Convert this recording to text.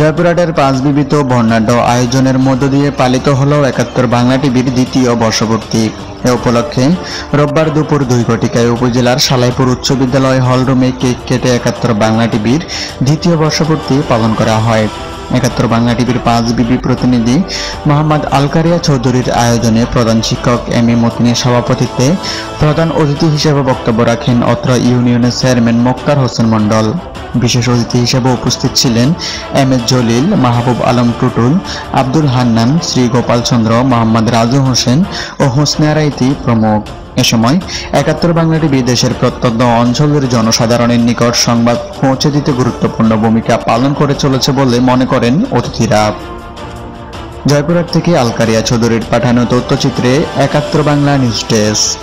জয়পুরহাটের পাঁচ বিবিত বর্ণাঢ্য আয়োজনের মধ্য দিয়ে পালিত হল একাত্তর বাংলা টিভির দ্বিতীয় বর্ষপূর্তি। এ উপলক্ষে রোববার দুপুর দুই ঘটিকায় উপজেলার সালাইপুর উচ্চ বিদ্যালয় হলরুমে কেক কেটে একাত্তর বাংলা টিভির দ্বিতীয় বর্ষপূর্তি পালন করা হয়। একাত্তর বাংলা টিভির পাঁচ বিবি প্রতিনিধি মোহাম্মদ আলকারিয়া চৌধুরীর আয়োজনে প্রধান শিক্ষক এম এ মতিনের সভাপতিত্বে প্রধান অতিথি হিসেবে বক্তব্য রাখেন অত্র ইউনিয়নের চেয়ারম্যান মোক্তার হোসেন মণ্ডল। বিশেষ অতিথি হিসেবে উপস্থিত ছিলেন এম এস জলিল, মাহবুব আলম টুটুল, আব্দুল হান্নান, শ্রী গোপাল চন্দ্র, মোহাম্মদ রাজু হোসেন ও হোসনে প্রমুখ। এ সময় একাত্তর বাংলাটি বিদেশের প্রত্যন্ত অঞ্চলের জনসাধারণের নিকট সংবাদ পৌঁছে দিতে গুরুত্বপূর্ণ ভূমিকা পালন করে চলেছে বলে মনে করেন অতিথিরা। জয়পুরহাট থেকে আলকারিয়া চৌধুরীর পাঠানো তথ্যচিত্রে একাত্তর বাংলা নিউজ ডেস্ক।